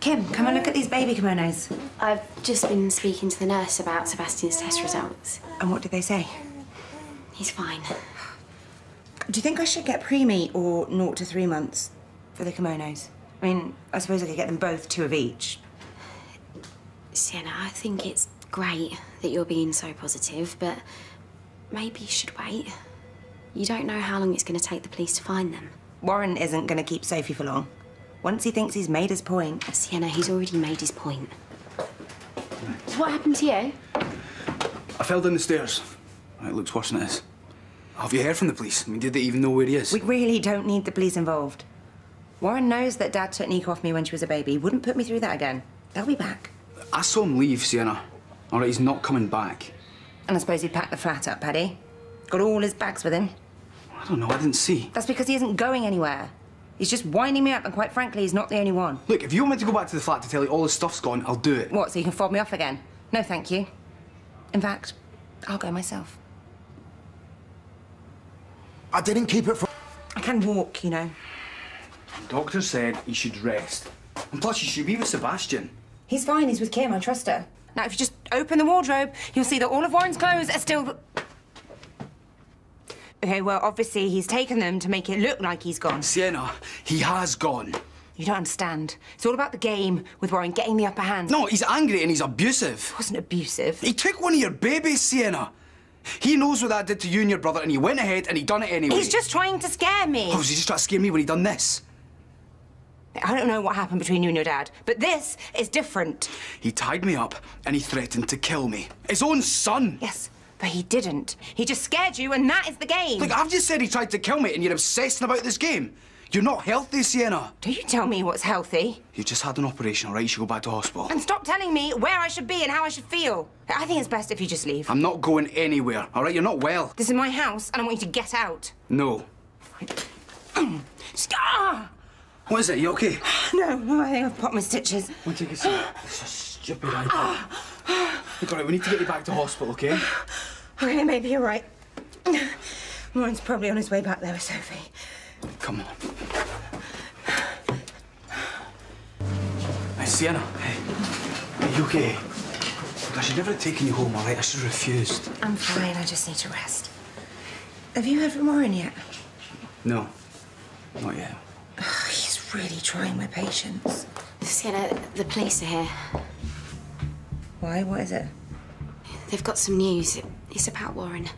Kim, come and look at these baby kimonos. I've just been speaking to the nurse about Sebastian's test results. And what did they say? He's fine. Do you think I should get preemie or naught to three months for the kimonos? I mean, I suppose I could get them both, two of each. Sienna, I think it's great that you're being so positive, but maybe you should wait. You don't know how long it's going to take the police to find them. Warren isn't going to keep Sophie for long. Once he thinks he's made his point. Sienna, he's already made his point. So what happened to you? I fell down the stairs. It looks worse than it is. Have you heard from the police? I mean, did they even know where he is? We really don't need the police involved. Warren knows that Dad took Nico off me when she was a baby. He wouldn't put me through that again. They'll be back. I saw him leave, Sienna. All right, he's not coming back. And I suppose he packed the flat up, Paddy. Got all his bags with him. I don't know, I didn't see. That's because he isn't going anywhere. He's just winding me up, and quite frankly, he's not the only one. Look, if you want me to go back to the flat to tell you all his stuff's gone, I'll do it. What, so you can fob me off again? No, thank you. In fact, I'll go myself. I didn't keep it for... I can walk, you know. The doctor said he should rest. And plus, you should be with Sebastian. He's fine, he's with Kim, I trust her. Now, if you just open the wardrobe, you'll see that all of Warren's clothes are still... Okay, well, obviously, he's taken them to make it look like he's gone. Sienna, he has gone. You don't understand. It's all about the game with Warren getting the upper hand. No, he's angry and he's abusive. It wasn't abusive. He took one of your babies, Sienna. He knows what that did to you and your brother, and he went ahead and he done it anyway. He's just trying to scare me. Oh, was he just trying to scare me when he done this? I don't know what happened between you and your dad, but this is different. He tied me up and he threatened to kill me. His own son. Yes, but he didn't. He just scared you, and that is the game. Look, I've just said he tried to kill me, and you're obsessing about this game. You're not healthy, Sienna. Do you tell me what's healthy? You just had an operation, all right? You should go back to hospital. And stop telling me where I should be and how I should feel. I think it's best if you just leave. I'm not going anywhere, all right? You're not well. This is my house, and I want you to get out. No. Scar! What is it? You okay? No, no, I think I've popped my stitches. I'll take a seat. It's a stupid idea. Look, all right, we need to get you back to hospital, okay? Okay, maybe you're right. Warren's probably on his way back there with Sophie. Come on. Hey, Sienna. Hey. Are you okay? Look, I should never have taken you home, all right? I should have refused. I'm fine, I just need to rest. Have you heard from Warren yet? No. Not yet. He's really trying my patience. Sienna, the police are here. Why? What is it? They've got some news. It's about Warren.